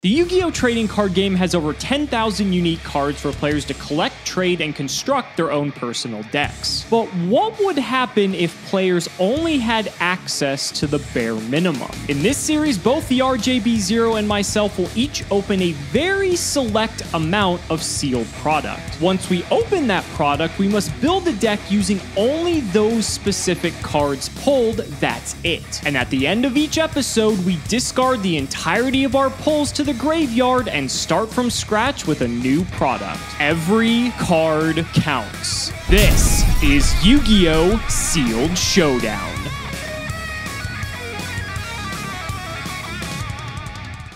The Yu Gi Oh! trading card game has over 10,000 unique cards for players to collect, trade, and construct their own personal decks. But what would happen if players only had access to the bare minimum? In this series, both the RJB0 and myself will each open a very select amount of sealed product. Once we open that product, we must build a deck using only those specific cards pulled, that's it. And at the end of each episode, we discard the entirety of our pulls to the graveyard and start from scratch with a new product. Every card counts. This is Yu Gi Oh! Sealed Showdown.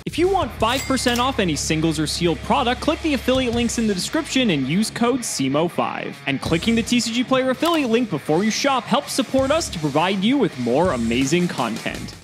If you want 5% off any singles or sealed product, click the affiliate links in the description and use code CIMO5. And clicking the TCG Player affiliate link before you shop helps support us to provide you with more amazing content.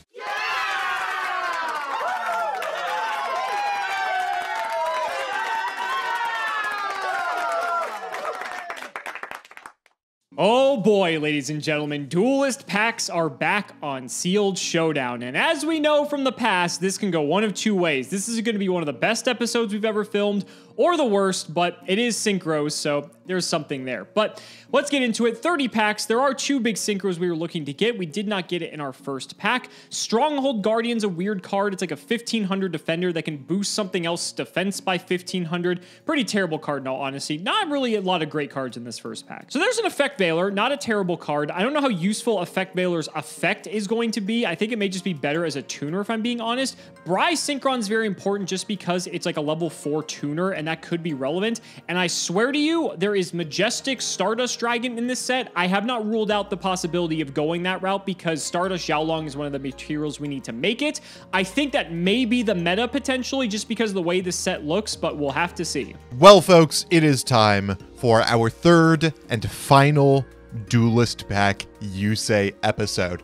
Oh boy, ladies and gentlemen, duelist packs are back on Sealed Showdown. And as we know from the past, this can go one of two ways. This is going to be one of the best episodes we've ever filmed, or the worst, but it is synchros, so there's something there. But let's get into it. 30 packs. There are two big synchros we were looking to get. We did not get it in our first pack. Stronghold Guardian's a weird card. It's like a 1500 defender that can boost something else defense by 1500. Pretty terrible card in all honesty. Not really a lot of great cards in this first pack. So there's an Effect Veiler, not a terrible card. I don't know how useful Effect Veiler's effect is going to be. I think it may just be better as a tuner if I'm being honest. Bri Synchron is very important just because it's like a level 4 tuner and that could be relevant. And I swear to you, there is Majestic Stardust Dragon in this set. I have not ruled out the possibility of going that route because Stardust Xiaolong is one of the materials we need to make it. I think that may be the meta potentially just because of the way this set looks, but we'll have to see. Well, folks, it is time for our third and final Duelist Pack Yusei episode.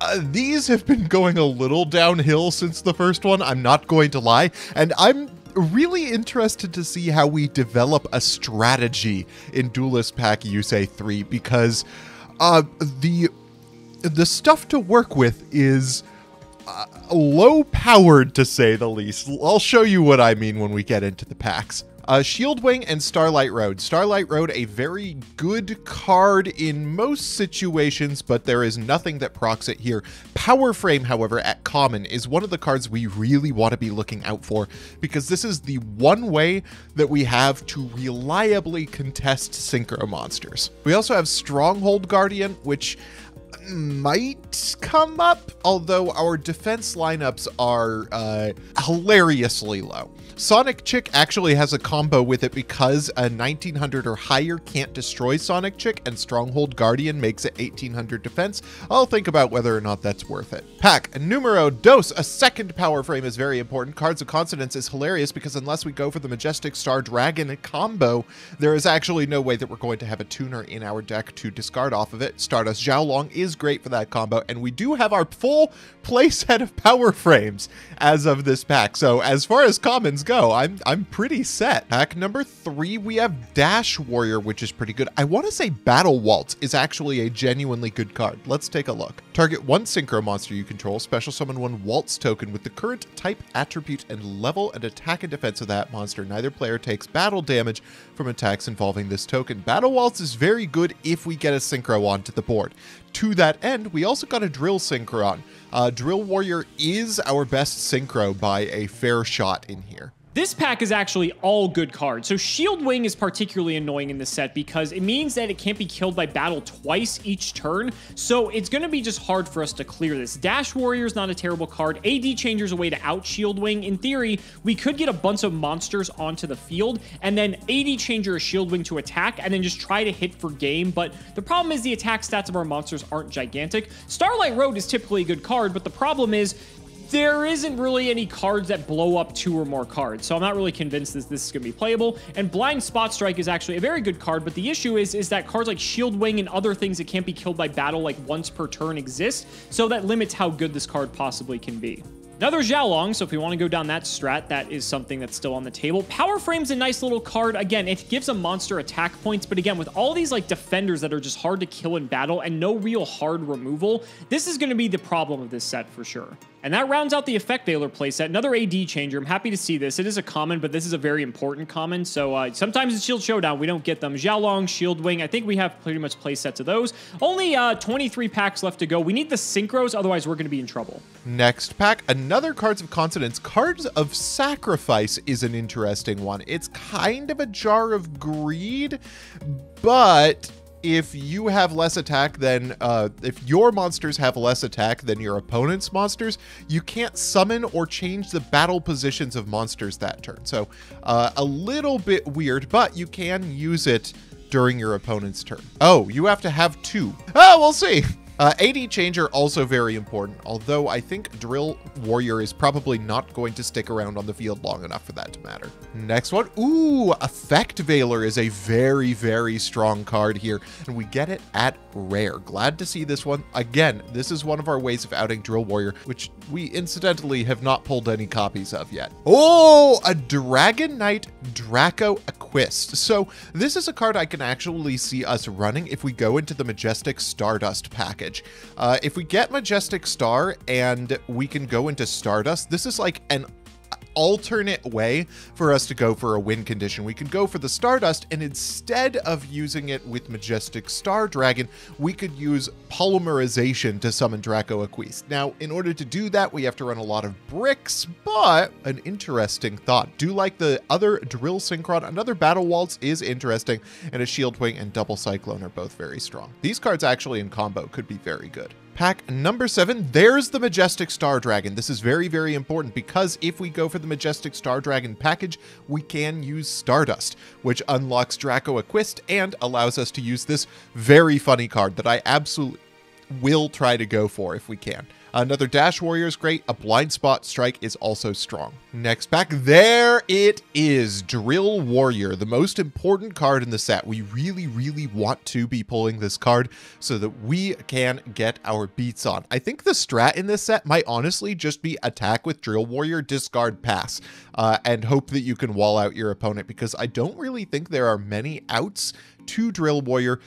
Uh, these have been going a little downhill since the first one, I'm not going to lie, and I'm really interested to see how we develop a strategy in Duelist Pack Yusei 3 because uh, the the stuff to work with is uh, low powered to say the least. I'll show you what I mean when we get into the packs. Uh, Shield Wing and Starlight Road. Starlight Road, a very good card in most situations, but there is nothing that procs it here. Power Frame, however, at common is one of the cards we really want to be looking out for because this is the one way that we have to reliably contest Synchro monsters. We also have Stronghold Guardian, which might come up, although our defense lineups are uh, hilariously low. Sonic Chick actually has a combo with it because a 1900 or higher can't destroy Sonic Chick, and Stronghold Guardian makes it 1800 defense. I'll think about whether or not that's worth it. Pack numero dos, a second power frame is very important. Cards of Consonance is hilarious because unless we go for the Majestic Star Dragon combo, there is actually no way that we're going to have a tuner in our deck to discard off of it. Stardust Xiaolong is great for that combo, and we do have our full play set of power frames as of this pack. So as far as commons go, I'm I'm pretty set. Pack number three, we have Dash Warrior, which is pretty good. I want to say Battle Waltz is actually a genuinely good card. Let's take a look. Target one Synchro monster you control, special summon one Waltz token with the current type, attribute, and level and attack and defense of that monster. Neither player takes battle damage from attacks involving this token. Battle Waltz is very good if we get a Synchro onto the board. To that end, we also got a Drill Synchron. Uh, Drill Warrior is our best Synchro by a fair shot in here. This pack is actually all good cards. So Shield Wing is particularly annoying in this set because it means that it can't be killed by battle twice each turn. So it's going to be just hard for us to clear this. Dash Warrior is not a terrible card. AD Changer's a way to out Shield Wing. In theory, we could get a bunch of monsters onto the field and then AD Changer a Shield Wing to attack and then just try to hit for game. But the problem is the attack stats of our monsters aren't gigantic. Starlight Road is typically a good card, but the problem is there isn't really any cards that blow up two or more cards, so I'm not really convinced that this is going to be playable. And Blind Spot Strike is actually a very good card, but the issue is, is that cards like Shield Wing and other things that can't be killed by battle like once per turn exist, so that limits how good this card possibly can be. Another Xiaolong, so if we want to go down that strat, that is something that's still on the table. Power Frame's a nice little card. Again, it gives a monster attack points, but again, with all these like defenders that are just hard to kill in battle and no real hard removal, this is going to be the problem of this set for sure. And that rounds out the Effect Veiler playset. Another AD changer. I'm happy to see this. It is a common, but this is a very important common. So uh, sometimes in Sealed Showdown, we don't get them. Xiaolong, Shield Wing. I think we have pretty much playsets of those. Only uh, 23 packs left to go. We need the Synchros, otherwise we're going to be in trouble. Next pack, another Cards of Consonance. Cards of Sacrifice is an interesting one. It's kind of a jar of greed, but if you have less attack than uh, if your monsters have less attack than your opponent's monsters, you can't summon or change the battle positions of monsters that turn. So uh, a little bit weird, but you can use it during your opponent's turn. Oh, you have to have two. Oh, we'll see. Uh, AD Changer also very important, although I think Drill Warrior is probably not going to stick around on the field long enough for that to matter. Next one, ooh, Effect Veiler is a very, very strong card here, and we get it at rare. Glad to see this one. Again, this is one of our ways of outing Drill Warrior, which we incidentally have not pulled any copies of yet. Oh, a Dragon Knight Draco Equiste. So this is a card I can actually see us running if we go into the Majestic Stardust package package. Uh, if we get Majestic Star and we can go into Stardust, this is like an alternate way for us to go for a win condition. We can go for the Stardust, and instead of using it with Majestic Star Dragon, we could use Polymerization to summon Draco Equiste. Now, in order to do that, we have to run a lot of bricks, but an interesting thought. Do like the other Drill Synchron, another Battle Waltz is interesting, and a Shield Wing and Double Cyclone are both very strong. These cards actually in combo could be very good. Pack number seven, there's the Majestic Star Dragon. This is very, very important because if we go for the Majestic Star Dragon package, we can use Stardust, which unlocks Draco Equiste and allows us to use this very funny card that I absolutely will try to go for if we can. Another Dash Warrior is great. A Blind Spot Strike is also strong. Next pack, there it is. Drill Warrior, the most important card in the set. We really, really want to be pulling this card so that we can get our beats on. I think the strat in this set might honestly just be attack with Drill Warrior, discard pass, uh, and hope that you can wall out your opponent because I don't really think there are many outs to Drill Warrior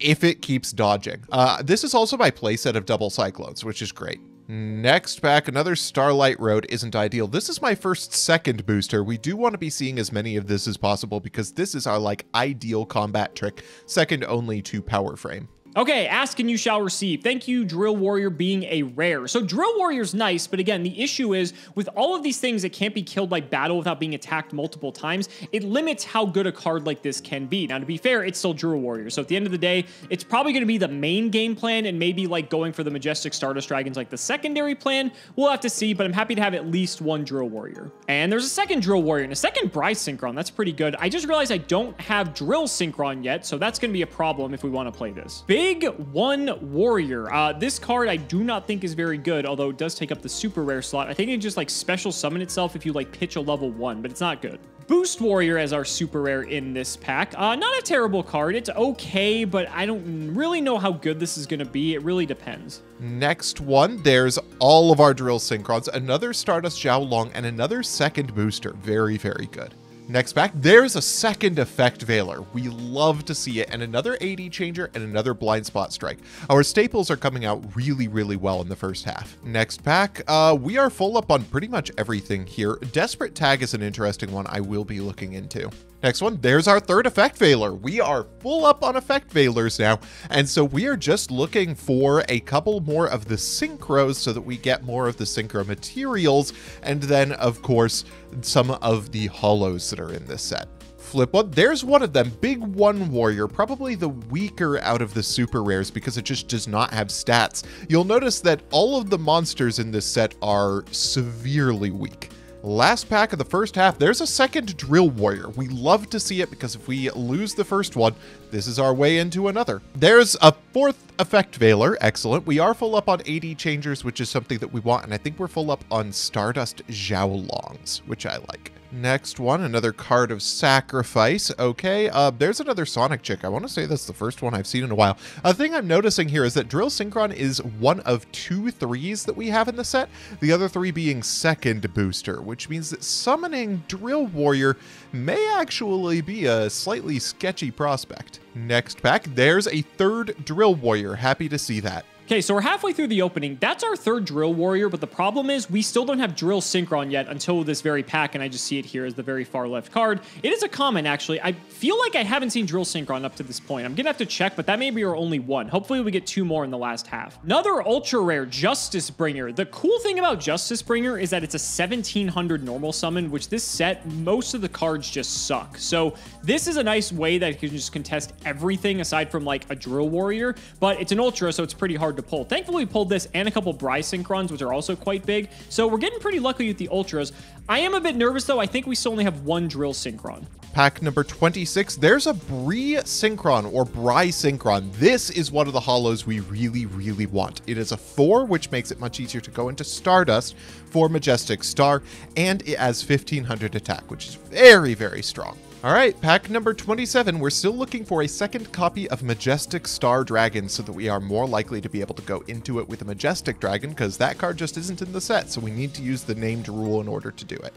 if it keeps dodging. Uh, this is also my playset of double cyclones, which is great. Next pack, another Starlight Road isn't ideal. This is my first second booster. We do want to be seeing as many of this as possible because this is our like ideal combat trick, second only to Power Frame. Okay, ask and you shall receive. Thank you, Drill Warrior being a rare. So Drill Warrior's nice, but again, the issue is with all of these things that can't be killed by battle without being attacked multiple times, it limits how good a card like this can be. Now, to be fair, it's still Drill Warrior. So at the end of the day, it's probably going to be the main game plan and maybe like going for the Majestic Stardust Dragons like the secondary plan. We'll have to see, but I'm happy to have at least one Drill Warrior. And there's a second Drill Warrior and a second Bryce Synchron. That's pretty good. I just realized I don't have Drill Synchron yet, so that's going to be a problem if we want to play this. Big Big One Warrior. Uh, this card I do not think is very good, although it does take up the super rare slot. I think it just like special summon itself if you like pitch a level one, but it's not good. Boost Warrior as our super rare in this pack. Uh, not a terrible card. It's okay, but I don't really know how good this is going to be. It really depends. Next one, there's all of our Drill Synchrons, another Stardust Xiaolong, and another second booster. Very, very good. Next pack, there's a second Effect Veiler. We love to see it, and another AD Changer and another Blind Spot Strike. Our staples are coming out really, really well in the first half. Next pack, uh, we are full up on pretty much everything here. Desperate Tag is an interesting one I will be looking into. Next one, there's our third Effect Veiler. We are full up on Effect Veilers now, and so we are just looking for a couple more of the Synchros so that we get more of the Synchro materials, and then, of course, some of the Hollows that are in this set. Flip one, there's one of them, Big One Warrior, probably the weaker out of the super rares because it just does not have stats. You'll notice that all of the monsters in this set are severely weak. Last pack of the first half, there's a second Drill Warrior. We love to see it because if we lose the first one, this is our way into another. There's a fourth Effect Veiler, excellent. We are full up on AD Changers, which is something that we want, and I think we're full up on Stardust Xiaolongs, which I like. Next one, another card of sacrifice. Okay, uh, there's another Sonic chick. I want to say that's the first one I've seen in a while. A thing I'm noticing here is that Drill Synchron is one of two threes that we have in the set, the other three being second booster, which means that summoning Drill Warrior may actually be a slightly sketchy prospect. Next pack, there's a third Drill Warrior. Happy to see that. Okay, so we're halfway through the opening. That's our third Drill Warrior, but the problem is we still don't have Drill Synchron yet until this very pack, and I just see it here as the very far left card. It is a common, actually. I feel like I haven't seen Drill Synchron up to this point. I'm gonna have to check, but that may be our only one. Hopefully we get two more in the last half. Another ultra rare Justice Bringer. The cool thing about Justice Bringer is that it's a 1700 normal summon, which this set, most of the cards just suck. So this is a nice way that you can just contest everything aside from like a Drill Warrior, but it's an ultra, so it's pretty hard to pull. Thankfully, we pulled this and a couple Bri Synchrons, which are also quite big. So we're getting pretty lucky with the Ultras. I am a bit nervous, though. I think we still only have one Drill Synchron. Pack number 26, there's a Bree Synchron or Bri Synchron. This is one of the hollows we really, really want. It is a 4, which makes it much easier to go into Stardust for Majestic Star, and it has 1500 attack, which is very, very strong. All right, pack number 27. We're still looking for a second copy of Majestic Star Dragon so that we are more likely to be able to go into it with a Majestic Dragon because that card just isn't in the set, so we need to use the named rule in order to do it.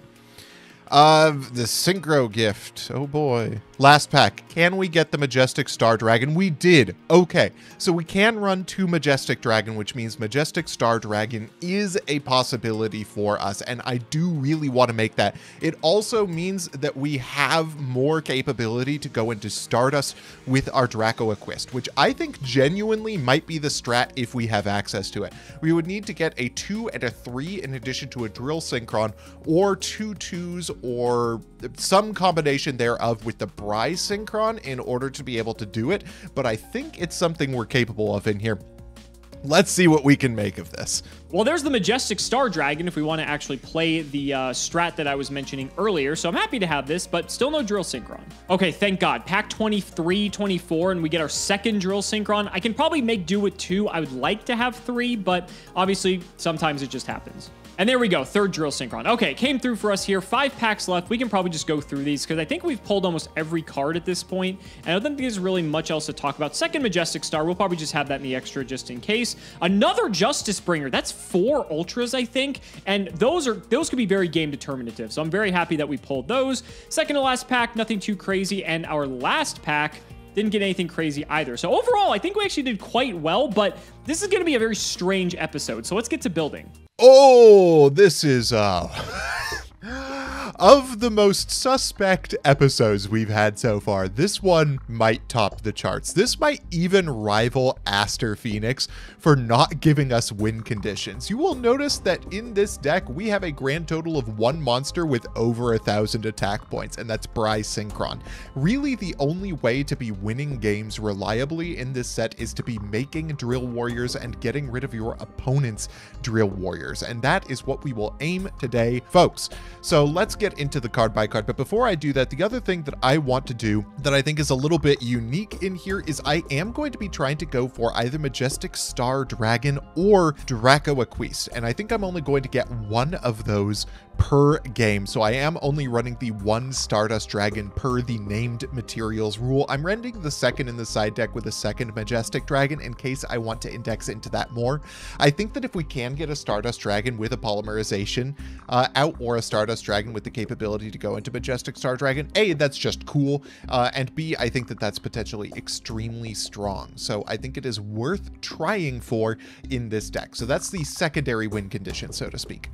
Uh, the Synchro gift. Oh boy. Last pack. Can we get the Majestic Star Dragon? We did. Okay. So we can run two Majestic Dragon, which means Majestic Star Dragon is a possibility for us. And I do really want to make that. It also means that we have more capability to go into Stardust with our Draco Equiste, which I think genuinely might be the strat if we have access to it. We would need to get a two and a three in addition to a Drill Synchron or two twos or some combination thereof with the Bri Synchron in order to be able to do it, but I think it's something we're capable of in here. Let's see what we can make of this. Well, there's the Majestic Star Dragon if we want to actually play the uh, strat that I was mentioning earlier. So I'm happy to have this, but still no Drill Synchron. Okay, thank God. Pack 23, 24, and we get our second Drill Synchron. I can probably make do with two. I would like to have three, but obviously sometimes it just happens. And there we go, third Drill Synchron. Okay, came through for us here. Five packs left. We can probably just go through these because I think we've pulled almost every card at this point. And I don't think there's really much else to talk about. Second Majestic Star, we'll probably just have that in the extra just in case. Another Justice Bringer. That's four Ultras, I think. And those are those could be very game determinative. So I'm very happy that we pulled those. Second to last pack, nothing too crazy. And our last pack, didn't get anything crazy either. So overall, I think we actually did quite well, but this is going to be a very strange episode. So let's get to building. Oh, this is uh of the most suspect episodes we've had so far, this one might top the charts. This might even rival Aster Phoenix for not giving us win conditions. You will notice that in this deck, we have a grand total of one monster with over a thousand attack points, and that's Bri Synchron. Really, the only way to be winning games reliably in this set is to be making Drill Warriors and getting rid of your opponent's Drill Warriors, and that is what we will aim today, folks. So let's get into the card by card. But before I do that, the other thing that I want to do that I think is a little bit unique in here is I am going to be trying to go for either Majestic Star Dragon or Draco Equiste. And I think I'm only going to get one of those per game. So I am only running the one Stardust Dragon per the named materials rule. I'm rending the second in the side deck with a second Majestic Dragon in case I want to index into that more. I think that if we can get a Stardust Dragon with a polymerization uh, out or a Stardust Dragon with the capability to go into Majestic Star Dragon, A, that's just cool. Uh, and B, I think that that's potentially extremely strong. So I think it is worth trying for in this deck. So that's the secondary win condition, so to speak.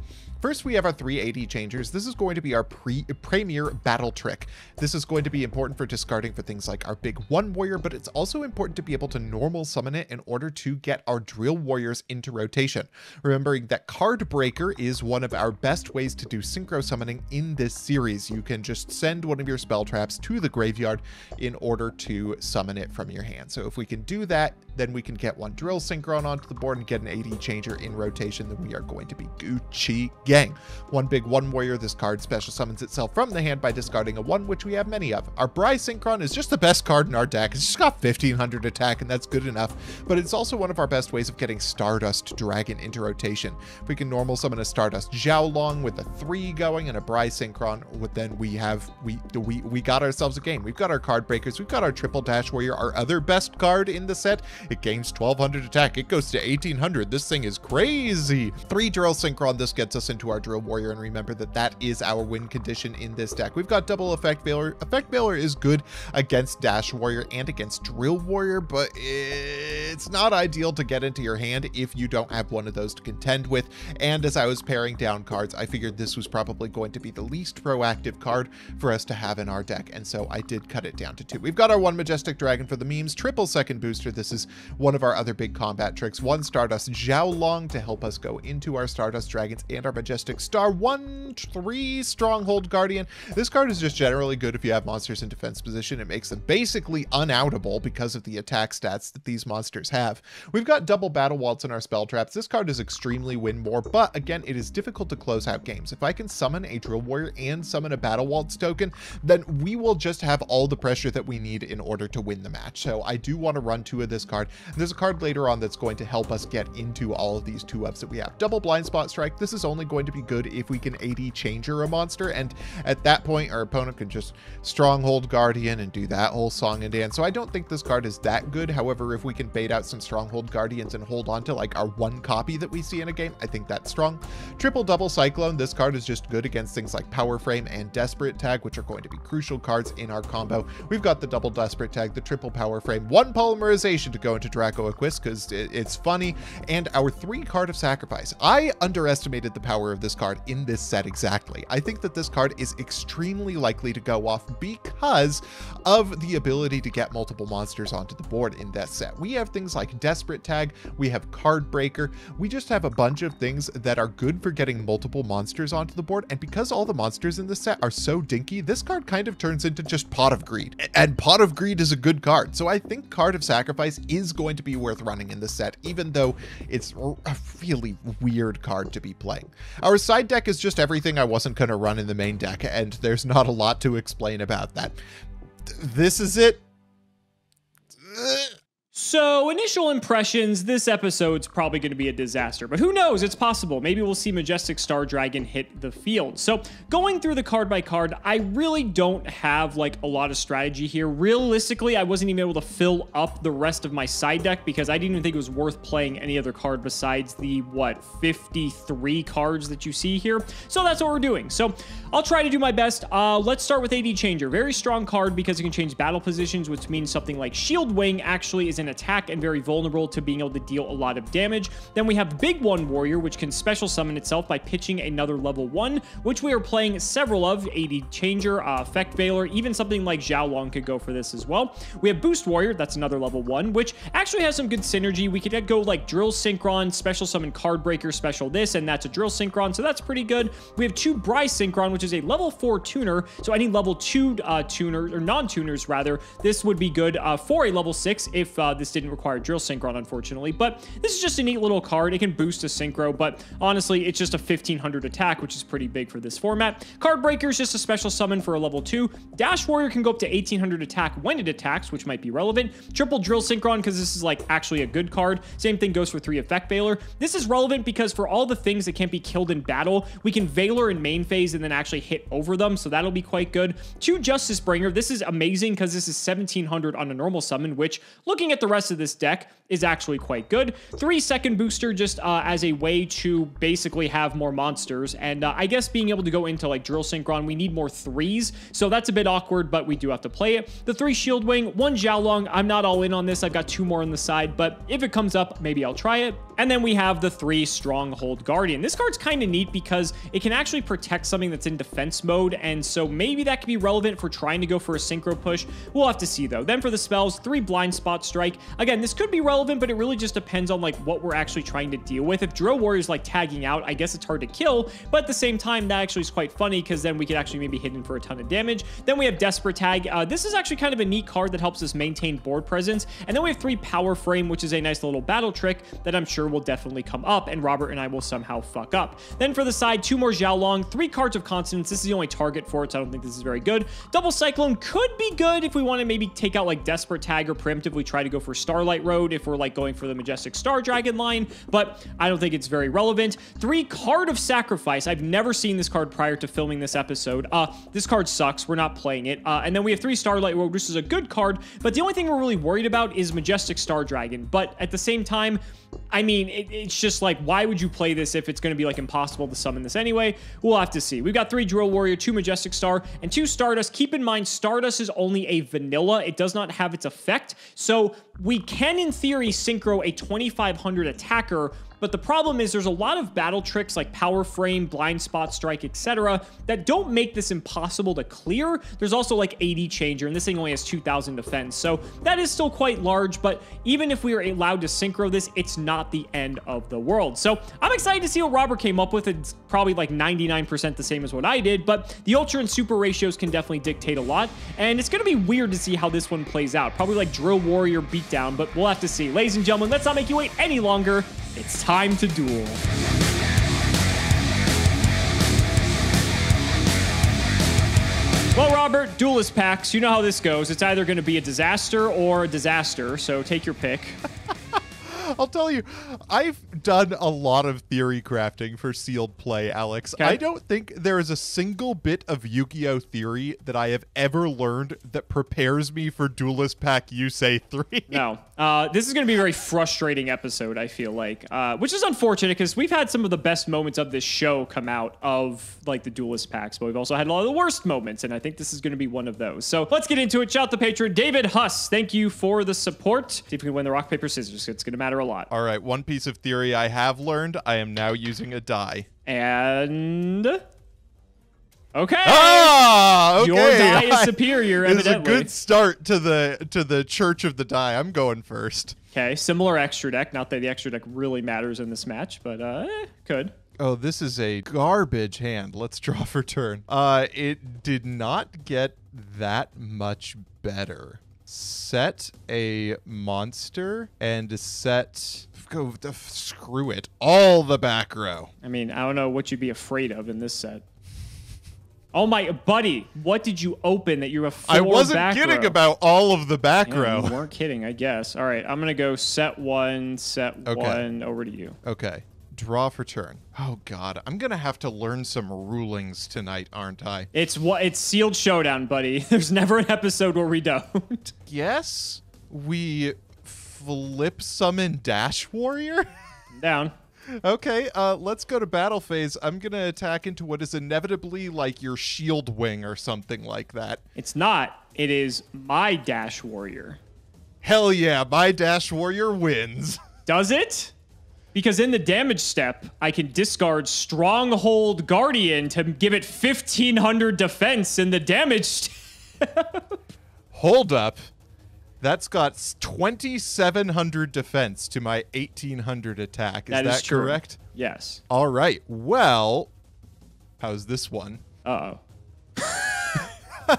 First, we have our 3 AD changers. This is going to be our pre premier battle trick. This is going to be important for discarding for things like our big one warrior, but it's also important to be able to normal summon it in order to get our drill warriors into rotation. Remembering that card breaker is one of our best ways to do synchro summoning in this series. You can just send one of your spell traps to the graveyard in order to summon it from your hand. So if we can do that, then we can get one drill synchron onto the board and get an AD changer in rotation, then we are going to be Gucci gang. One big one warrior, this card special summons itself from the hand by discarding a one, which we have many of. Our Bri Synchron is just the best card in our deck. It's just got 1500 attack, and that's good enough, but it's also one of our best ways of getting Stardust Dragon into rotation. If we can normal summon a Stardust Xiaolong with a three going and a Bri Synchron, then we have, we, we, we got ourselves a game. We've got our card breakers, we've got our Triple Dash Warrior, our other best card in the set. It gains 1200 attack, it goes to 1800. This thing is crazy. Three Drill Synchron, this gets us into our Drill Warrior and remember that that is our win condition in this deck. We've got double Effect Veiler. Effect Veiler is good against Dash Warrior and against Drill Warrior, but it's not ideal to get into your hand if you don't have one of those to contend with. And as I was paring down cards, I figured this was probably going to be the least proactive card for us to have in our deck, and so I did cut it down to two. We've got our one Majestic Dragon for the memes, triple second booster. This is one of our other big combat tricks. One Stardust Xiao Long to help us go into our Stardust Dragons and our Majestic Star. One, three Stronghold Guardian. This card is just generally good if you have monsters in defense position. It makes them basically unoutable because of the attack stats that these monsters have. We've got double Battle Waltz in our spell traps. This card is extremely win more, but again, it is difficult to close out games. If I can summon a Drill Warrior and summon a Battle Waltz token, then we will just have all the pressure that we need in order to win the match. So I do want to run two of this card. There's a card later on that's going to help us get into all of these two ups that we have. Double Blind Spot Strike. This is only going to be good if we can AD Changer a monster, and at that point, our opponent can just Stronghold Guardian and do that whole song and dance. So I don't think this card is that good. However, if we can bait out some Stronghold Guardians and hold on to like our one copy that we see in a game, I think that's strong. Triple Double Cyclone. This card is just good against things like Power Frame and Desperate Tag, which are going to be crucial cards in our combo. We've got the Double Desperate Tag, the Triple Power Frame, one Polymerization to go into Draco Equiste because it's funny, and our three card of Sacrifice. I underestimated the power of this card in this set exactly. I think that this card is extremely likely to go off because of the ability to get multiple monsters onto the board in that set. We have things like Desperate Tag, we have Card Breaker, we just have a bunch of things that are good for getting multiple monsters onto the board, and because all the monsters in the set are so dinky, this card kind of turns into just Pot of Greed. And Pot of Greed is a good card, so I think Card of Sacrifice is going to be worth running in the set, even though it's a really weird card to be playing. Our side deck is just everything I wasn't going to run in the main deck, and there's not a lot to explain about that. This is it. So, initial impressions this episode's probably going to be a disaster, but who knows? It's possible. Maybe we'll see Majestic Star Dragon hit the field. So, going through the card by card, I really don't have like a lot of strategy here. Realistically, I wasn't even able to fill up the rest of my side deck because I didn't even think it was worth playing any other card besides the what 53 cards that you see here. So, that's what we're doing. So, I'll try to do my best. Uh, let's start with AD Changer. Very strong card because it can change battle positions, which means something like Shield Wing actually is an attack and very vulnerable to being able to deal a lot of damage. Then we have Big One Warrior, which can special summon itself by pitching another level 1, which we are playing several of. AD Changer, uh, Effect Veiler, even something like Xiao Long could go for this as well. We have Boost Warrior, that's another level 1, which actually has some good synergy. We could go like Drill Synchron, Special Summon Card Breaker, Special this, and that's a Drill Synchron, so that's pretty good. We have two Bri Synchron, which is a level 4 tuner, so any level 2 uh, tuner, or non-tuners rather, this would be good uh, for a level 6 if uh, this didn't require Drill Synchron, unfortunately. But this is just a neat little card. It can boost a Synchro, but honestly, it's just a 1500 attack, which is pretty big for this format. Card Breaker is just a special summon for a level 2. Dash Warrior can go up to 1800 attack when it attacks, which might be relevant. Triple Drill Synchron, because this is like actually a good card. Same thing goes for 3 Effect Veiler. This is relevant because for all the things that can't be killed in battle, we can Veiler in main phase and then actually hit over them, so that'll be quite good. 2 Justice Bringer. This is amazing because this is 1700 on a normal summon, which looking at the rest of this deck is actually quite good. Three second booster just uh, as a way to basically have more monsters. And uh, I guess being able to go into like Drill Synchron, we need more threes. So that's a bit awkward, but we do have to play it. The three Shield Wing, one Xiao Long. I'm not all in on this. I've got two more on the side, but if it comes up, maybe I'll try it. And then we have the three Stronghold Guardian. This card's kind of neat because it can actually protect something that's in defense mode. And so maybe that could be relevant for trying to go for a Synchro push. We'll have to see though. Then for the spells, three Blind Spot Strike. Again, this could be relevant, but it really just depends on like what we're actually trying to deal with. If Drill Warrior's like tagging out, I guess it's hard to kill, but at the same time, that actually is quite funny because then we could actually maybe hit in for a ton of damage. Then we have Desperate Tag. Uh, this is actually kind of a neat card that helps us maintain board presence. And then we have three Power Frame, which is a nice little battle trick that I'm sure will definitely come up, and Robert and I will somehow fuck up. Then for the side, two more Xiao Long, three cards of Consonance. This is the only target for it, so I don't think this is very good. Double Cyclone could be good if we want to maybe take out like Desperate Tag or preemptively try to go for Starlight Road if we're like going for the Majestic Star Dragon line, but I don't think it's very relevant. Three Card of Sacrifice. I've never seen this card prior to filming this episode. Uh, this card sucks. We're not playing it. Uh, and then we have three Starlight Road, which is a good card, but the only thing we're really worried about is Majestic Star Dragon. But at the same time, I mean, it, it's just like, why would you play this if it's going to be like impossible to summon this anyway? We'll have to see. We've got three Drill Warrior, two Majestic Star, and two Stardust. Keep in mind, Stardust is only a vanilla. It does not have its effect. So we can, in theory, synchro a 2500 attacker but the problem is there's a lot of battle tricks like power frame, blind spot strike, etc. that don't make this impossible to clear. There's also like AD changer, and this thing only has 2000 defense. So that is still quite large, but even if we are allowed to synchro this, it's not the end of the world. So I'm excited to see what Robert came up with. It's probably like 99% the same as what I did, but the ultra and super ratios can definitely dictate a lot. And it's going to be weird to see how this one plays out. Probably like Drill Warrior beatdown, but we'll have to see. Ladies and gentlemen, let's not make you wait any longer. It's time to duel. Well, Robert, duelist packs, you know how this goes. It's either going to be a disaster or a disaster, so take your pick. I'll tell you, I've done a lot of theory crafting for sealed play, Alex. Okay. I don't think there is a single bit of Yu Gi Oh! theory that I have ever learned that prepares me for Duelist Pack Yusei 3. No. Uh, this is going to be a very frustrating episode, I feel like, uh, which is unfortunate because we've had some of the best moments of this show come out of like the duelist packs, but we've also had a lot of the worst moments, and I think this is going to be one of those. So let's get into it. Shout out the patron, David Huss. Thank you for the support. See if we can win the rock, paper, scissors. It's going to matter a lot. All right, one piece of theory I have learned I am now using a die. And. Okay. Ah, okay. Your die is superior, This is a good start to the to the Church of the Die. I'm going first. Okay, similar extra deck. Not that the extra deck really matters in this match, but uh, eh, could. Oh, this is a garbage hand. Let's draw for turn. Uh, it did not get that much better. Set a monster and set. Go screw it. All the back row. I mean, I don't know what you'd be afraid of in this set. Oh my, buddy, what did you open that you have four I wasn't kidding row? about all of the back Yeah, row. You weren't kidding, I guess. All right, I'm gonna go set one, set Okay. one. Over to you. Okay. Draw for turn. Oh God, I'm gonna have to learn some rulings tonight, aren't I? It's what it's sealed showdown, buddy. There's never an episode where we don't. Yes, we flip summon Dash Warrior. Down. Okay, uh, let's go to battle phase. I'm gonna attack into what is inevitably like your shield wing or something like that. It's not. It is my dash warrior. Hell yeah, my Dash Warrior wins. Does it? Because in the damage step, I can discard Stronghold Guardian to give it 1500 defense in the damage. St- Hold up. That's got 2,700 defense to my 1,800 attack. Is That that, is true. correct? yes. All right. Well, how's this one? Uh oh.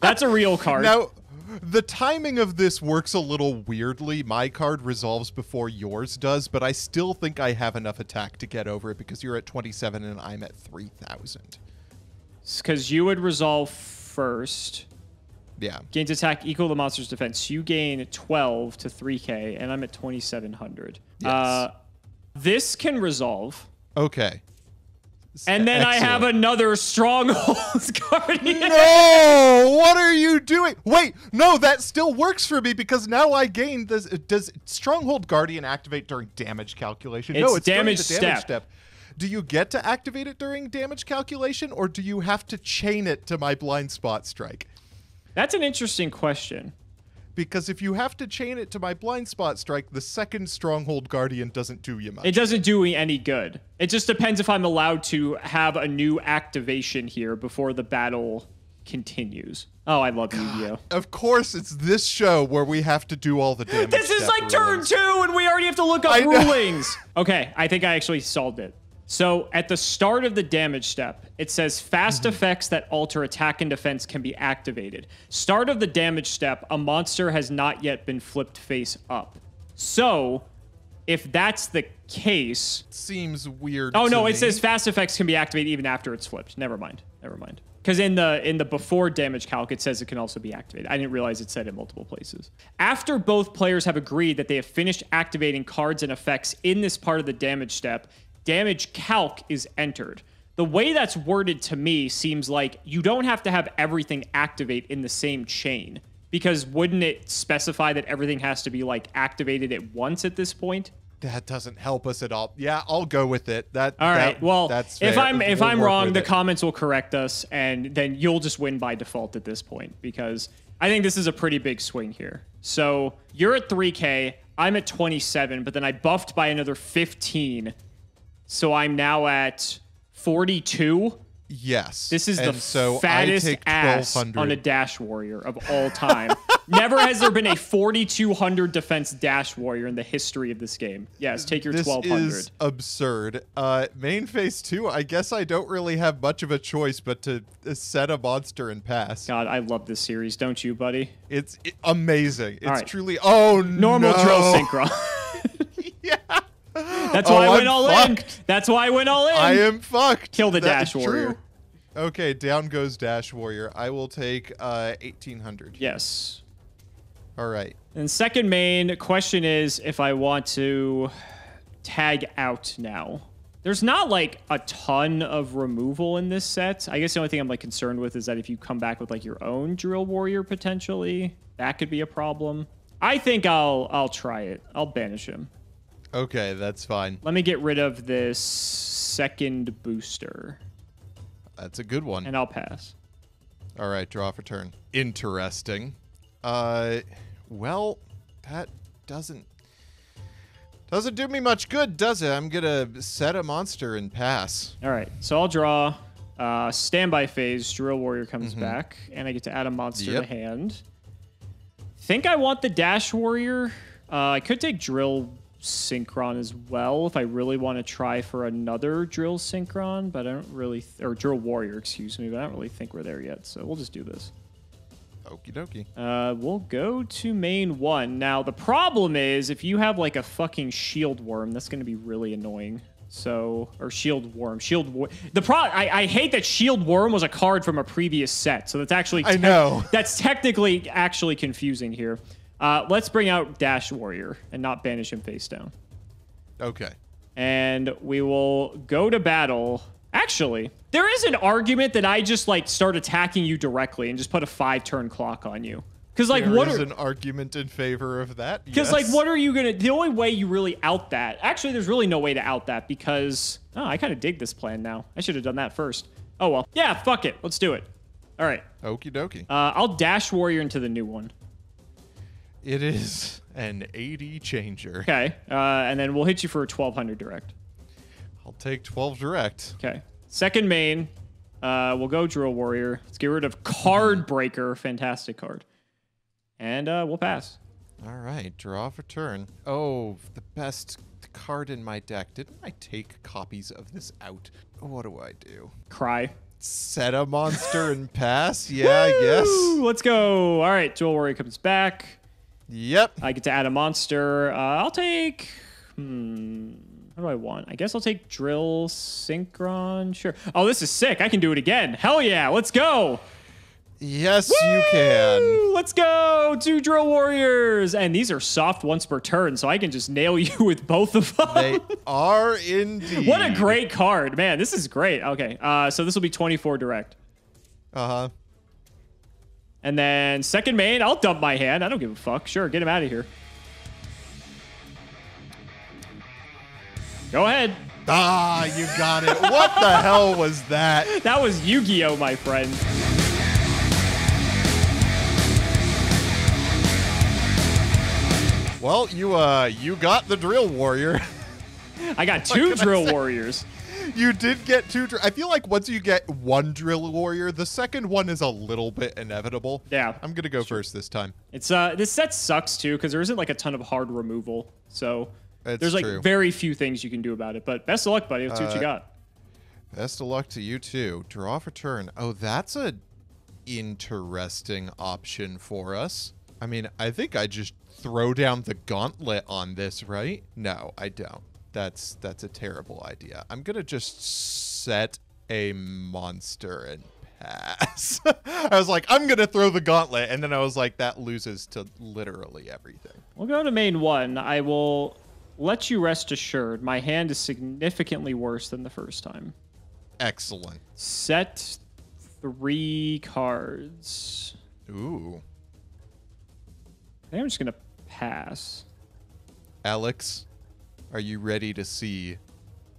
That's a real card. Now, the timing of this works a little weirdly. My card resolves before yours does, but I still think I have enough attack to get over it because you're at 27 and I'm at 3,000. Because you would resolve first. Yeah. Gains attack equal to the monster's defense. You gain 12 to 3k, and I'm at 2700. Yes. Uh, this can resolve. Okay. And then I have another Stronghold Guardian. No! What are you doing? Wait, no, that still works for me because now I gain this. Does Stronghold Guardian activate during damage calculation? no, It's it's during damage the damage step. step. Do you get to activate it during damage calculation, or do you have to chain it to my blind spot strike? That's an interesting question. Because if you have to chain it to my blind spot strike, the second Stronghold Guardian doesn't do you much. It doesn't do me any good. It just depends if I'm allowed to have a new activation here before the battle continues. Oh, I love Yu-Gi-Oh. of course, it's this show where we have to do all the damage. This is like turn two, and we already have to look up rulings. okay, I think I actually solved it. So at the start of the damage step, it says fast mm-hmm. effects that alter attack and defense can be activated. Start of the damage step, a monster has not yet been flipped face up. So, if that's the case, Seems weird. oh no, me. it says fast effects can be activated even after it's flipped. Never mind. Never mind. Because in the in the before damage calc, it says it can also be activated. I didn't realize it said in multiple places. After both players have agreed that they have finished activating cards and effects in this part of the damage step, damage calc is entered. The way that's worded to me seems like you don't have to have everything activate in the same chain. Because wouldn't it specify that everything has to be like activated at once at this point? That doesn't help us at all. Yeah, I'll go with it. That All right. that- well, that's if. I'm if We'll I'm wrong, the it. comments will correct us, and then you'll just win by default at this point because I think this is a pretty big swing here. So you're at 3K, I'm at 27, but then I buffed by another 15, so I'm now at 42. Yes. This is and the so fattest ass on a dash warrior of all time. Never has there been a 4200 defense dash warrior in the history of this game. Yes, take your This 1200. is absurd. Uh, main phase two. I guess I don't really have much of a choice but to uh, set a monster and pass. God, I love this series, don't you, buddy? It's amazing. It's right. truly. Oh Normal no. drill synchro. That's Oh, why I I'm went all in. That's why I went all in. I am fucked. Kill the That Dash Warrior. true. Okay, down goes Dash Warrior. I will take uh 1800. Yes. All right. And second main question is if I want to tag out now. There's not like a ton of removal in this set. I guess the only thing I'm like concerned with is that if you come back with like your own drill warrior potentially, that could be a problem. I think I'll I'll try it. I'll banish him. Okay, that's fine. Let me get rid of this second booster That's a good one. and I'll pass. All right, draw for turn. Interesting. Uh, well, that doesn't doesn't do me much good, does it? I'm gonna set a monster and pass. All right, so I'll draw uh, standby phase. Drill warrior comes back, and I get to add a monster Mm-hmm. Yep. to hand. Think I want the dash warrior. Uh, I could take drill synchron as well if I really want to try for another drill synchron, but I don't really or drill warrior, excuse me, but I don't really think we're there yet. So we'll just do this. Okie dokie. Uh, we'll go to main one. Now, the problem is if you have like a fucking shield worm, that's going to be really annoying. So, or shield worm, shield worm. The pro, I, I hate that shield worm was a card from a previous set. So that's actually, I know. that's technically actually confusing here. Uh, let's bring out Dash Warrior and not banish him face down. Okay. And we will go to battle. Actually, there is an argument that I just like start attacking you directly and just put a five turn clock on you. Because like There what is are an argument in favor of that. because like what are you gonna? The only way you really out that actually, there's really no way to out that because oh, I kind of dig this plan now. I should have done that first. Oh well, yeah, fuck it, let's do it. All right, Okie dokie. uh, I'll dash warrior into the new one. It is an AD changer. Okay, uh, and then we'll hit you for a 1200 direct. I'll take 12 direct. Okay, second main, uh, we'll go drill warrior. Let's get rid of card breaker, fantastic card, and uh, we'll pass. All right, draw for turn. Oh, the best card in my deck. Didn't I take copies of this out? What do I do? Cry. Set a monster and pass? Yeah, I guess. Let's go. All right, drill warrior comes back. Yep. I get to add a monster. Uh, I'll take. Hmm. What do I want? I guess I'll take drill synchron. Sure. Oh, this is sick. I can do it again. Hell yeah. Let's go. Yes, you can. Let's go. Two drill warriors. And these are soft once per turn, so I can just nail you with both of them. They are indeed. what a great card. Man, this is great. Okay. Uh, so this will be 24 direct. Uh huh. And then second main, I'll dump my hand. I don't give a fuck. Sure, get him out of here. Go ahead. Ah, you got it. What the hell was that? That was Yu-Gi-Oh, my friend. Well, you uh, you got the drill warrior. I got two drill warriors. You did get two. Dr- I feel like once you get one drill warrior, the second one is a little bit inevitable. Yeah. I'm gonna go first this time. It's uh this set sucks too because there isn't like a ton of hard removal. So there's like true. very few things you can do about it. But best of luck, buddy. Let's see what you Uh, got. Best of luck to you too. Draw for turn. Oh, that's a interesting option for us. I mean, I think I just throw down the gauntlet on this, right? No, I don't. That's that's a terrible idea. I'm gonna just set a monster and pass. I was like, I'm gonna throw the gauntlet, and then I was like, that loses to literally everything. We'll go to main one. I will let you rest assured my hand is significantly worse than the first time. Excellent. Set three cards. Ooh. I think I'm just gonna pass. Alex, are you ready to see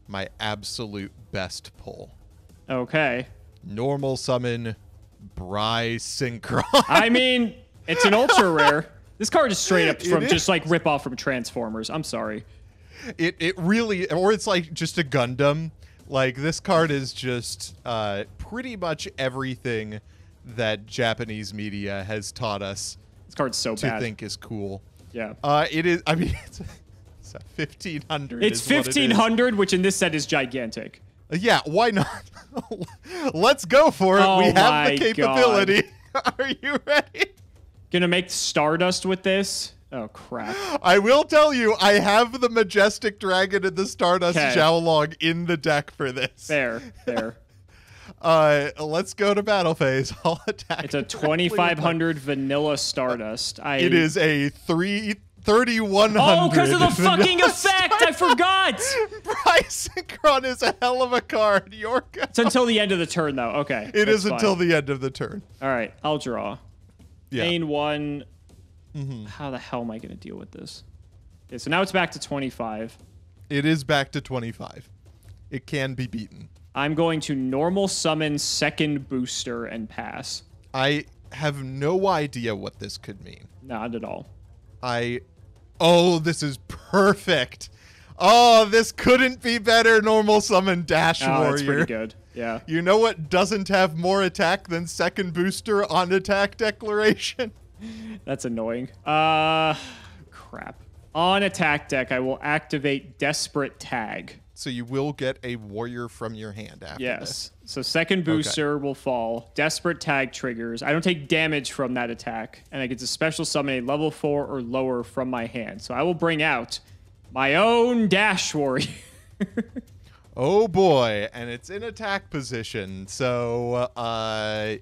my absolute best pull? Okay. Normal summon Bri Synchron. I mean, it's an ultra rare. This card is straight up from just like rip off from Transformers. I'm sorry. it it really or it's like just a Gundam. Like this card is just uh pretty much everything that Japanese media has taught us This card's so to bad. think is cool. Yeah. Uh it is I mean it's, it's 1500 It's is what it is. 1500, which in this set is gigantic. Uh, Yeah, why not? Let's go for it. Oh we have the capability. Are you ready? Gonna make Stardust with this? Oh crap. I will tell you, I have the majestic dragon and the Stardust 'Kay. Xiaolong in the deck for this. There, there. Uh, let's go to battle phase. I'll attack. It's a directly with my- 2500 vanilla Stardust. I It is a three. 3100. Oh, because of the fucking effect! I forgot! Bri Synchron is a hell of a card. Your It's until the end of the turn, though. Okay. It is until the end of the turn. All right, I'll draw. Yeah. Main one. Mm-hmm. How the hell am I going to deal with this? Okay, so now it's back to 25. It is back to 25. It can be beaten. I'm going to normal summon second booster and pass. I have no idea what this could mean. Not at all. I. Oh, this is perfect. Oh, this couldn't be better. Normal summon Dash Oh, Warrior. that's pretty good. Yeah. You know what doesn't have more attack than second booster on attack declaration? That's annoying. Uh, crap. On attack deck, I will activate Desperate Tag. So you will get a warrior from your hand after this. Yes. So second booster will fall. Desperate Tag triggers. I don't take damage from that attack, and I get to special summon a level four or lower from my hand. So I will bring out my own Dash Warrior. Oh boy, and it's in attack position. So uh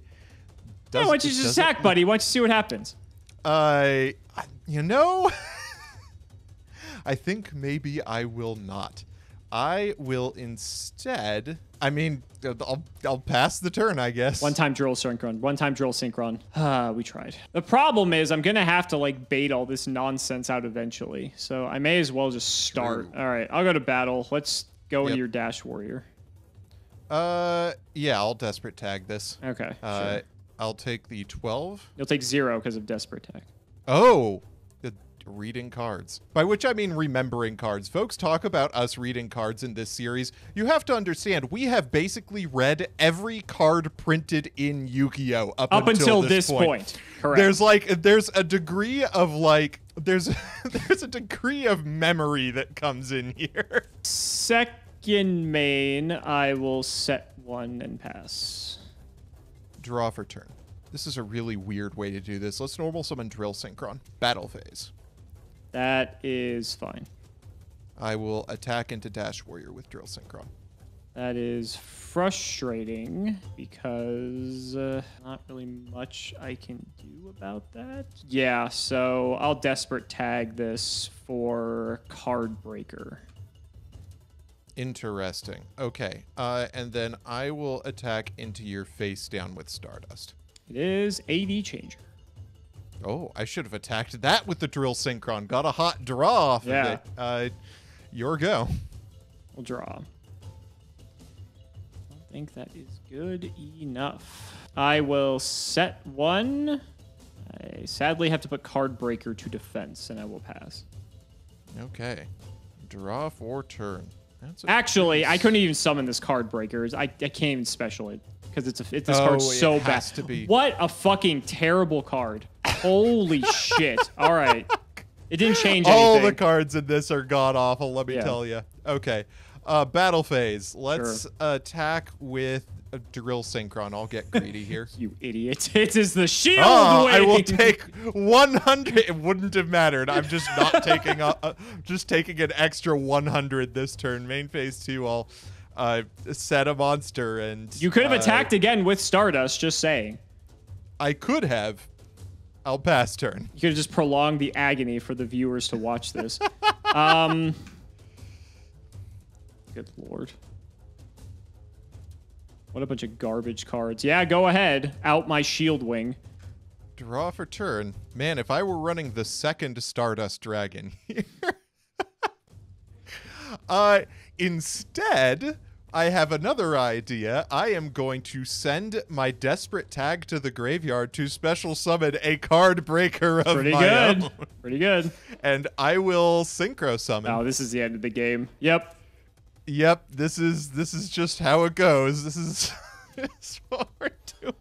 yeah, why don't you just attack, buddy? Why don't you see what happens? I you know I think maybe I will not. I will instead I mean I'll I'll pass the turn, I guess. One time drill synchron. One time drill synchron. Ah, we tried. The problem is I'm gonna have to like bait all this nonsense out eventually. So I may as well just start. True. All right, I'll go to battle. Let's go into Yep. your dash warrior. Uh yeah, I'll desperate tag this. Okay. Uh sure. I'll take the 12. You'll take zero because of desperate tag. Oh, reading cards. By which I mean remembering cards. Folks talk about us reading cards in this series. You have to understand, we have basically read every card printed in Yu-Gi-Oh up, Up until this point. point. Correct. There's like there's a degree of like there's there's a degree of memory that comes in here. Second main, I will set one and pass. Draw for turn. This is a really weird way to do this. Let's normal summon Drill Synchron. Battle phase. That is fine. I will attack into Dash Warrior with Drill Synchron. That is frustrating because uh, not really much I can do about that. Yeah, so I'll desperate tag this for card breaker. Interesting. Okay. Uh, and then I will attack into your face down with Stardust. It is AD changer. Oh, I should have attacked that with the Drill Synchron. Got a hot draw off Yeah. of it. Uh, your go. We'll draw. I don't think that is good enough. I will set one. I sadly have to put card breaker to defense, and I will pass. Okay. Draw for turn. That's Actually, I couldn't even summon this card breakers. I, I can't even special it because it's a it, this Oh, card's it so has bad. to be. What a fucking terrible card! Holy shit! All right, it didn't change anything. All anything. the cards in this are god awful, let me Yeah. tell you. Okay. Uh, battle phase. Let's Sure. attack with a drill synchron. I'll get greedy here. you idiot! It is the shield Oh, I will take 100. It wouldn't have mattered. I'm just not taking a, uh, just taking an extra 100 this turn. Main phase two. I'll uh, set a monster and You could have uh, attacked again with Stardust, just saying. I could have. I'll pass turn. You could just prolong the agony for the viewers to watch this. um, good lord. What a bunch of garbage cards. Yeah, go ahead. Out my shield wing. Draw for turn. Man, if I were running the second Stardust Dragon here. uh, instead, I have another idea. I am going to send my desperate tag to the graveyard to special summon a card breaker of Pretty my good. own. Pretty good. And I will synchro summon. Oh, this is the end of the game. Yep. Yep, this is this is just how it goes. This is, this is what we're doing.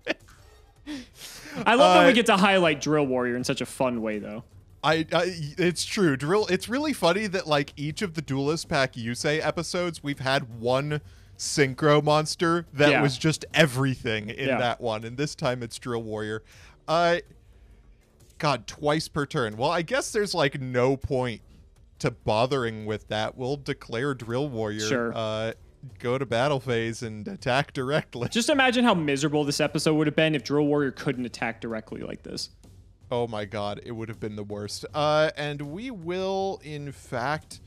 I love that Uh, we get to highlight Drill Warrior in such a fun way, though. I, I it's true. Drill it's really funny that like each of the Duelist Pack Yusei episodes we've had one synchro monster that Yeah. was just everything in Yeah. that one and this time it's Drill Warrior. Uh god, twice per turn. Well, I guess there's like no point to bothering with that. We'll declare Drill Warrior Sure. uh go to battle phase and attack directly. Just imagine how miserable this episode would have been if Drill Warrior couldn't attack directly like this. Oh my god, it would have been the worst. Uh, and we will, in fact,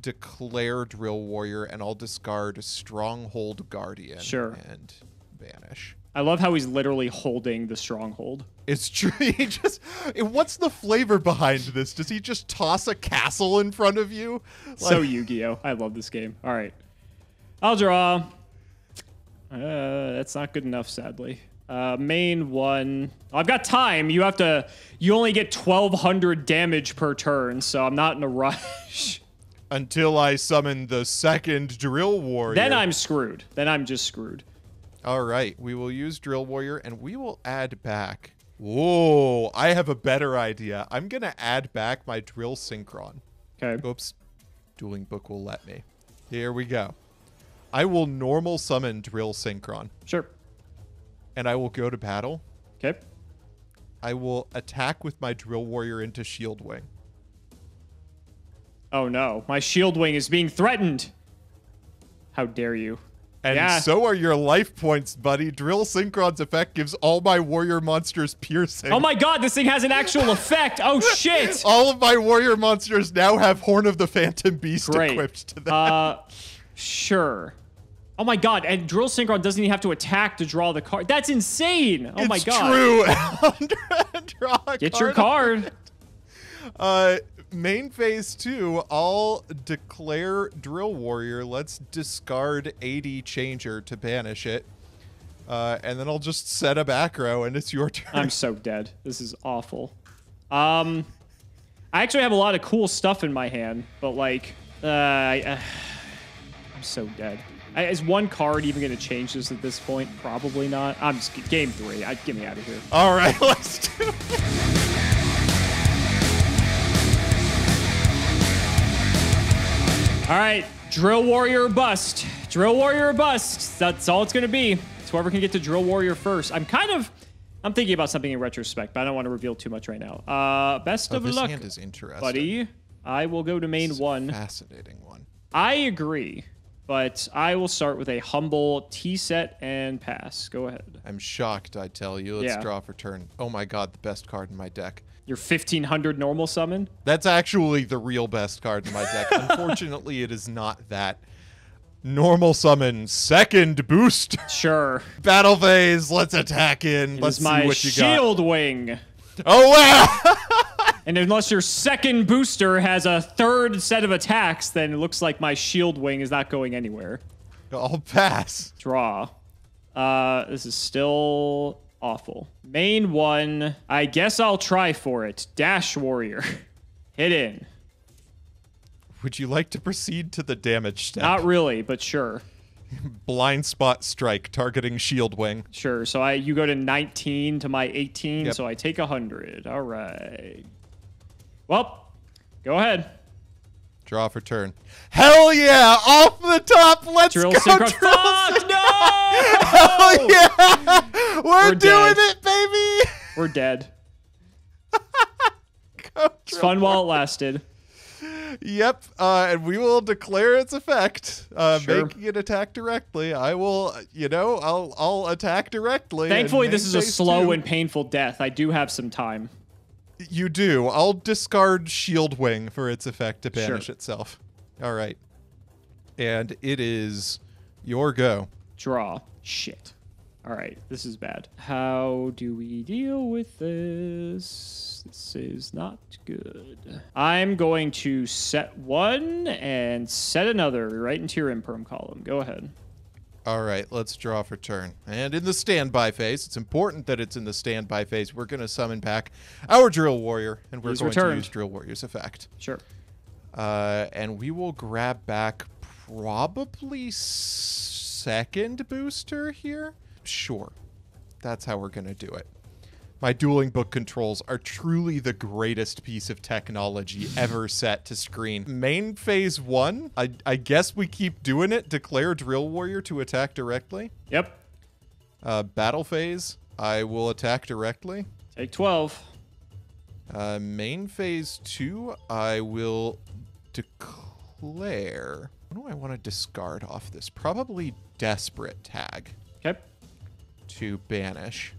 declare Drill Warrior, and I'll discard Stronghold Guardian. Sure. And banish. I love how he's literally holding the stronghold. It's true. He just. What's the flavor behind this? Does he just toss a castle in front of you? so Yu-Gi-Oh! I love this game. All right, I'll draw. Uh, that's not good enough, sadly. Uh, main one. I've got time. You have to. You only get 1,200 damage per turn, so I'm not in a rush. Until I summon the second Drill Warrior. then I'm screwed. Then I'm just screwed. All right, we will use Drill Warrior and we will add back. Whoa, I have a better idea. I'm going to add back my Drill Synchron. Okay. Oops. Dueling Book will let me. Here we go. I will normal summon Drill Synchron Sure. and I will go to battle. Okay. I will attack with my Drill Warrior into Shield Wing. Oh no, my shield wing is being threatened. How dare you? And Yeah. so are your life points, buddy. Drill Synchron's effect gives all my warrior monsters piercing. Oh my god, this thing has an actual effect. Oh shit. All of my warrior monsters now have Horn of the Phantom Beast Great. equipped to them. Uh, sure. Oh my god, and Drill Synchron doesn't even have to attack to draw the card. That's insane. Oh my god. it's true. Draw a Get your card. card. Uh, main phase two, I'll declare Drill Warrior. Let's discard AD Changer to banish it. Uh, and then I'll just set a back row and it's your turn. I'm so dead. This is awful. Um, I actually have a lot of cool stuff in my hand, but like, uh, I, uh I'm so dead. I, is one card even going to change this at this point? Probably not. I'm just game three. I, get me out of here. All right, let's do it. All right, Drill Warrior bust. Drill Warrior bust. That's all it's going to be. It's whoever can get to Drill Warrior first. I'm kind of, I'm thinking about something in retrospect, but I don't want to reveal too much right now. Uh, best Oh, of this luck, hand is interesting. buddy. I will go to main one. Fascinating one. I agree, but I will start with a humble T set and pass. Go ahead. I'm shocked, I tell you. Let's Yeah. draw for turn. Oh my god, the best card in my deck. Your 1500 normal summon. That's actually the real best card in my deck. Unfortunately, it is not that. Normal summon, second boost. Sure. Battle phase, let's attack in. It let's see my what you shield wing. Oh wow! And unless your second booster has a third set of attacks, then it looks like my shield wing is not going anywhere. I'll pass. Draw. Uh, this is still awful. Main one. I guess I'll try for it. Dash Warrior. Hit in. Would you like to proceed to the damage step? Not really, but sure. Blind spot strike targeting shield wing. Sure. So I you go to 19 to my 18, Yep. so I take 100. All right. Well, go ahead. Draw for turn. Hell yeah! Off the top, let's Drill go. synchro. Drill Fuck no! Hell yeah! We're, We're doing dead. it, baby! We're dead. It's fun while it lasted. Yep, uh, and we will declare its effect, uh, Sure. making it attack directly. I will, you know, I'll I'll attack directly. Thankfully, this is a slow two- and painful death. I do have some time. You do. I'll discard Shield Wing for its effect to banish Sure. itself. All right, and it is your go. Draw. Shit. All right, this is bad. How do we deal with this? This is not good. I'm going to set one and set another right into your imperm column. Go ahead. All right, let's draw for turn. And in the standby phase, it's important that it's in the standby phase. We're going to summon back our Drill Warrior, and we're He's going to use Drill Warrior's effect. Sure. Uh, and we will grab back probably second booster here. Sure, that's how we're gonna do it. My dueling book controls are truly the greatest piece of technology ever set to screen. Main phase one, I, I guess we keep doing it. Declare Drill Warrior to attack directly. Yep. Uh, battle phase, I will attack directly. Take 12. Uh, main phase two, I will declare. What do I want to discard off this? Probably Desperate Tag Okay. to banish.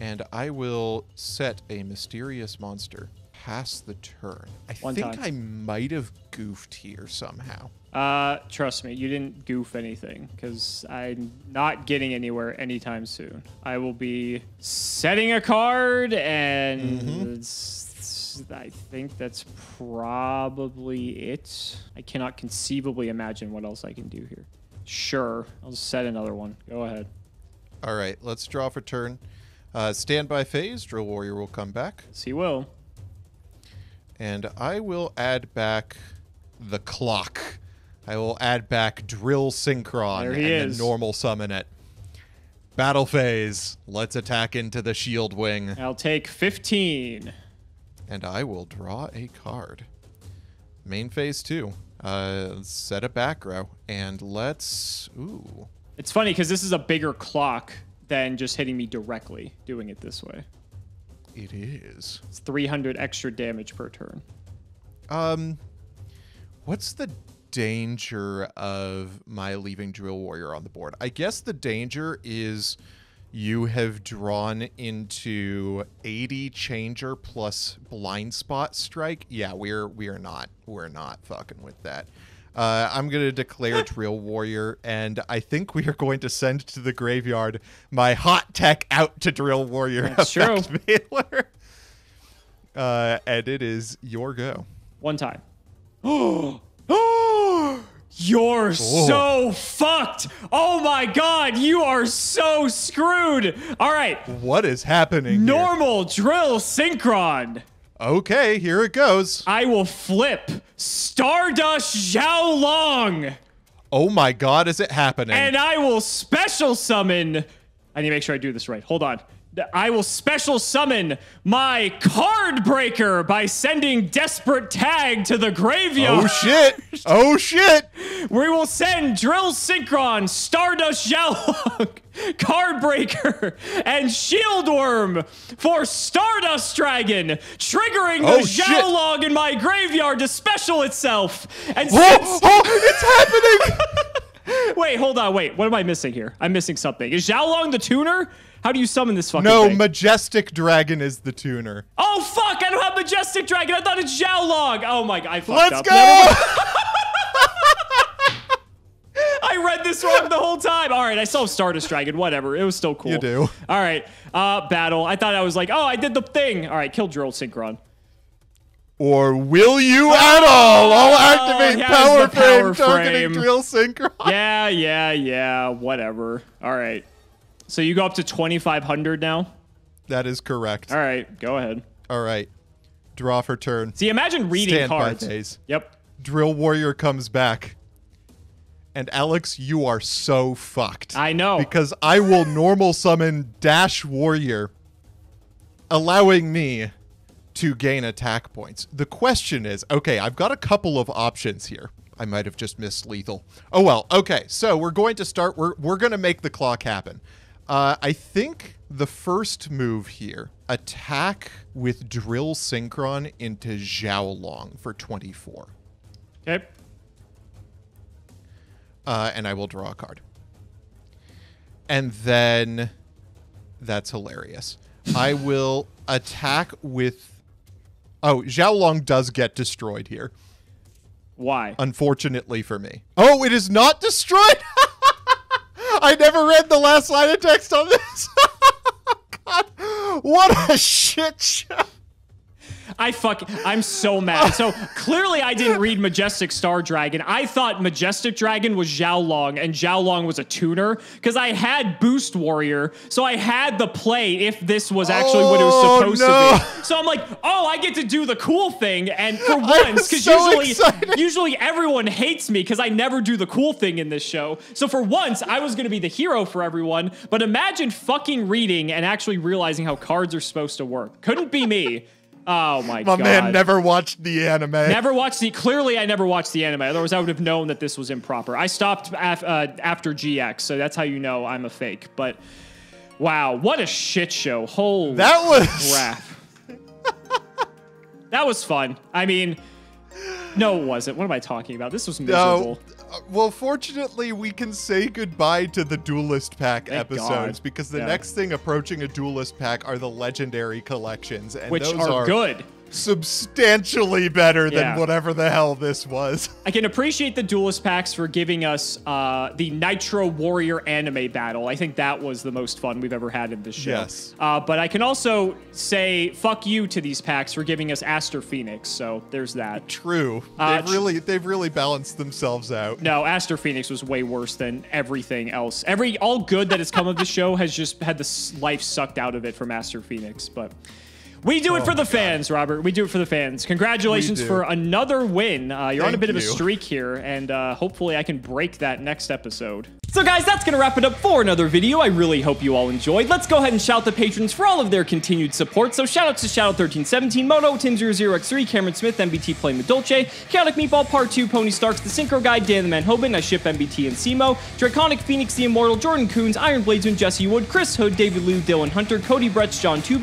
And I will set a mysterious monster past the turn. I One think time. I might have goofed here somehow. Uh, trust me, you didn't goof anything because I'm not getting anywhere anytime soon. I will be setting a card, and it's- I think that's probably it. I cannot conceivably imagine what else I can do here. Sure, I'll set another one. Go ahead. All right, let's draw for turn. Uh, standby phase, Drill Warrior will come back. Yes, he will. and I will add back the clock. I will add back drill synchron There he and is. normal summon it. Battle phase. Let's attack into the shield wing, I'll take 15. and I will draw a card. Main phase two. Uh, set a back row, and let's. Ooh, It's funny because this is a bigger clock than just hitting me directly doing it this way. it is. It's 300 extra damage per turn. Um, what's the danger of my leaving Drill Warrior on the board? I guess the danger is you have drawn into AD changer plus blind spot strike. Yeah, we're we are not we're not fucking with that. Uh, I'm gonna declare Drill Warrior, and I think we are going to send to the graveyard my hot tech out to Drill Warrior. That's true. Mailer. Uh, and it is your go. One time. Oh, You're so fucked. Oh my god, you are so screwed. All right, What is happening? here? normal drill synchron. Okay, here it goes. I will flip Stardust Xiaolong Oh my god, is it happening? and I will special summon. I need to make sure I do this right. Hold on. I will special summon my card breaker by sending Desperate Tag to the graveyard. oh shit! Oh shit! We will send Drill Synchron, Stardust Zhao Card Breaker, and Shield Worm for Stardust Dragon, triggering Oh, the shit. Xiaolong in my graveyard to special itself. And Oh, oh, it's happening! wait, hold on, wait. What am I missing here? I'm missing something. Is Xiaolong the tuner? How do you summon this fucking No, thing? Majestic Dragon is the tuner. oh fuck! I don't have Majestic Dragon. I thought it's Xiaolong. Oh my god, I fucked Let's up. go! I read this wrong the whole time. All right, I still have Stardust Dragon. Whatever. It was still cool. You do. All right. Uh, battle. I thought I was like, oh, I did the thing. All right, kill Drill Synchron. or will you at all? I'll activate power, power frame, targeting drill synchron. Yeah, yeah, yeah. Whatever. All right. So you go up to 2,500 now. That is correct. All right, go ahead. All right. Draw for turn. See, imagine reading Stand by cards. Yep. Drill Warrior comes back. And Alex, you are so fucked. I know. Because I will normal summon Dash Warrior, allowing me to gain attack points. The question is okay, I've got a couple of options here. I might have just missed lethal. Oh well, okay. So we're going to start. We're, we're going to make the clock happen. Uh, I think the first move here attack with Drill Synchron into Xiaolong for 24. Okay. uh, and I will draw a card. And then that's hilarious. I will attack with. Oh, Xiaolong does get destroyed here, Why? unfortunately for me. Oh, it is not destroyed! I never read the last line of text on this. God, what a shit show. I fuck. I'm so mad. So clearly, I didn't read Majestic Star Dragon. I thought Majestic Dragon was Xiaolong and Xiaolong was a tuner because I had Boost Warrior, so I had the play if this was actually what it Oh, was supposed no. to be. So I'm like, oh, I get to do the cool thing, and for once, because so usually, excited. usually everyone hates me because I never do the cool thing in this show. So for once, I was going to be the hero for everyone. But imagine fucking reading and actually realizing how cards are supposed to work. Couldn't be me. Oh my, My god. My man never watched the anime. Never watched the. Clearly, I never watched the anime. Otherwise, I would have known that this was improper. I stopped af, uh, after GX, so that's how you know I'm a fake. But wow, what a shit show! Holy That was. crap! that was fun. I mean, no, it wasn't. What am I talking about? This was miserable. No. Uh, Well, fortunately, we can say goodbye to the Duelist Pack Thank episodes God. because the Yeah. next thing approaching a Duelist Pack are the Legendary collections, and Which those are, good. Substantially better than Yeah. whatever the hell this was. I can appreciate the duelist packs for giving us uh, the Nitro Warrior anime battle. I think that was the most fun we've ever had in this show. Yes. Uh, but I can also say fuck you to these packs for giving us Aster Phoenix. So there's that. True. Uh, they've really, they've really balanced themselves out. No, Aster Phoenix was way worse than everything else. Every all good that has come of the show has just had the life sucked out of it from Aster Phoenix. But we do it Oh for the God. fans, Robert. We do it for the fans. Congratulations for another win. Uh, you're on a Thank bit of a streak here, and uh, hopefully I can break that next episode. So guys, that's going to wrap it up for another video. I really hope you all enjoyed. Let's go ahead and shout the patrons for all of their continued support. So shout out to Shadow1317, Moto, Tim00x3, Cameron Smith, MBT Play with Dolce, Chaotic Meatball Part 2, Pony Starks, The Synchro Guy, Dan the Man Hoban, I ship MBT and Cimo, Draconic Phoenix the Immortal, Jordan Coons, Iron Bladesman, Jesse Wood, Chris Hood, David Liu, Dylan Hunter, Cody Bretz, John Two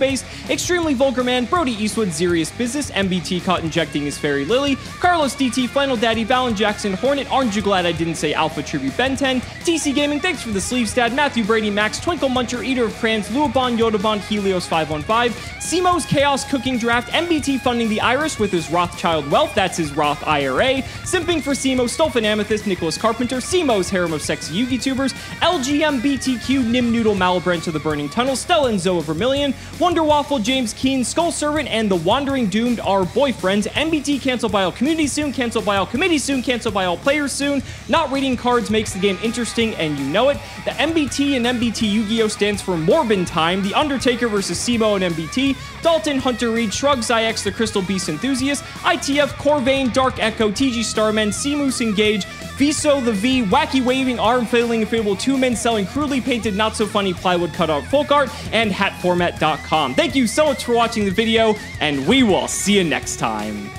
Extremely Vulgar Man, Brody Eastwood, Zerius Business, MBT caught injecting his fairy lily, Carlos DT, Final Daddy, Valen Jackson, Hornet, aren't you glad I didn't say Alpha Tribute Ben 10, TC Gaming, thanks for the sleeve stat, Matthew Brady, Max, Twinkle Muncher, Eater of Crayons, Luabon, Yodabon, Helios 515, Cimo's Chaos Cooking Draft, MBT funding the Iris with his Rothschild Wealth, that's his Roth IRA, Simping for Cimo, Stolfin Amethyst, Nicholas Carpenter, Cimo's Harem of Sexy Yugi Tubers, LGMBTQ, Nim Noodle, Malabranch of the Burning Tunnel, Stella and Zoa Vermilion, Wonder Waffle, James Keen, Skull Servant, and The Wandering Doomed are boyfriends. MBT cancel by all community soon, cancel by all committee soon, cancel by all players soon. Not reading cards makes the game interesting, and you know it. The MBT and MBT Yu-Gi-Oh stands for Morbin Time, The Undertaker versus Cimo and MBT, Dalton, Hunter Reed, Shrug, Zyx, The Crystal Beast Enthusiast, ITF, Corvain, Dark Echo, TG Starman, Seamoose Engage, Viso the V, Wacky Waving, Arm Flailing Inflatable, Two Men Selling Crudely Painted, Not So Funny Plywood Cutout Folk Art, and HatFormat.com. Thank you so much for watching the video, and we will see you next time.